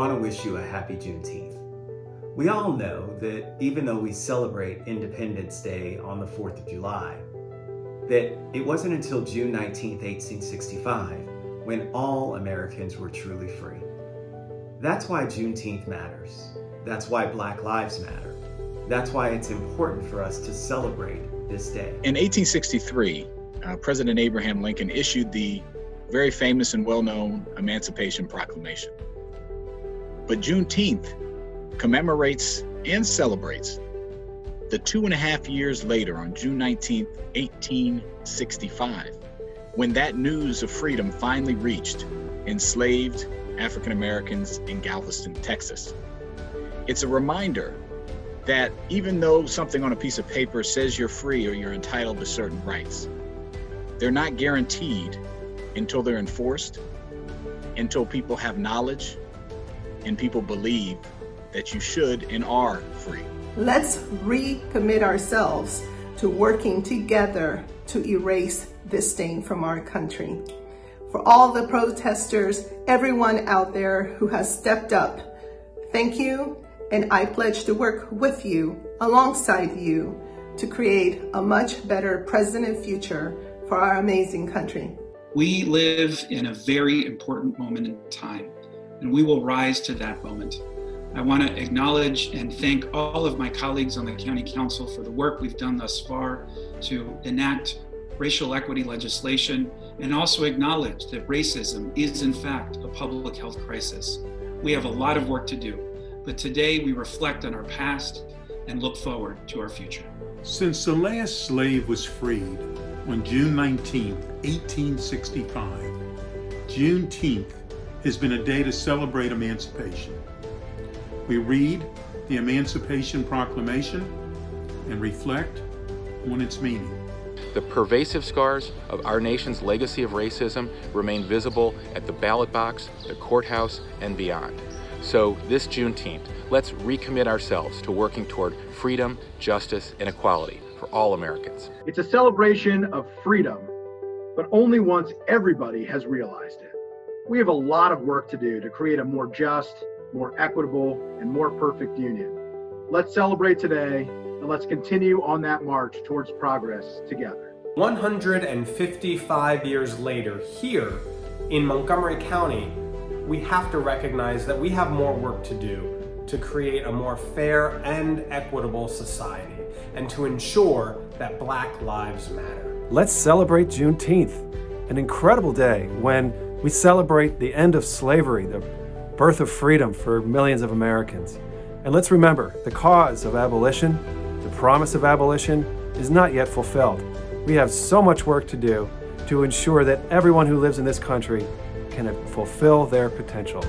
want to wish you a happy Juneteenth. We all know that even though we celebrate Independence Day on the 4th of July, that it wasn't until June 19, 1865, when all Americans were truly free. That's why Juneteenth matters. That's why Black Lives Matter. That's why it's important for us to celebrate this day. In 1863, uh, President Abraham Lincoln issued the very famous and well known Emancipation Proclamation. But Juneteenth commemorates and celebrates the two and a half years later, on June 19, 1865, when that news of freedom finally reached enslaved African Americans in Galveston, Texas. It's a reminder that even though something on a piece of paper says you're free or you're entitled to certain rights, they're not guaranteed until they're enforced, until people have knowledge, and people believe that you should and are free. Let's recommit ourselves to working together to erase this stain from our country. For all the protesters, everyone out there who has stepped up, thank you, and I pledge to work with you, alongside you, to create a much better present and future for our amazing country. We live in a very important moment in time, and we will rise to that moment. I want to acknowledge and thank all of my colleagues on the County Council for the work we've done thus far to enact racial equity legislation and also acknowledge that racism is, in fact, a public health crisis. We have a lot of work to do, but today we reflect on our past and look forward to our future. Since the last slave was freed on June 19, 1865, Juneteenth has been a day to celebrate emancipation. We read the Emancipation Proclamation and reflect on its meaning. The pervasive scars of our nation's legacy of racism remain visible at the ballot box, the courthouse, and beyond. So this Juneteenth, let's recommit ourselves to working toward freedom, justice, and equality for all Americans. It's a celebration of freedom, but only once everybody has realized it. We have a lot of work to do to create a more just, more equitable, and more perfect union. Let's celebrate today and let's continue on that march towards progress together. 155 years later, here in Montgomery County, we have to recognize that we have more work to do to create a more fair and equitable society and to ensure that Black Lives Matter. Let's celebrate Juneteenth, an incredible day when we celebrate the end of slavery, the birth of freedom for millions of Americans. And let's remember, the cause of abolition, the promise of abolition, is not yet fulfilled. We have so much work to do to ensure that everyone who lives in this country can fulfill their potential.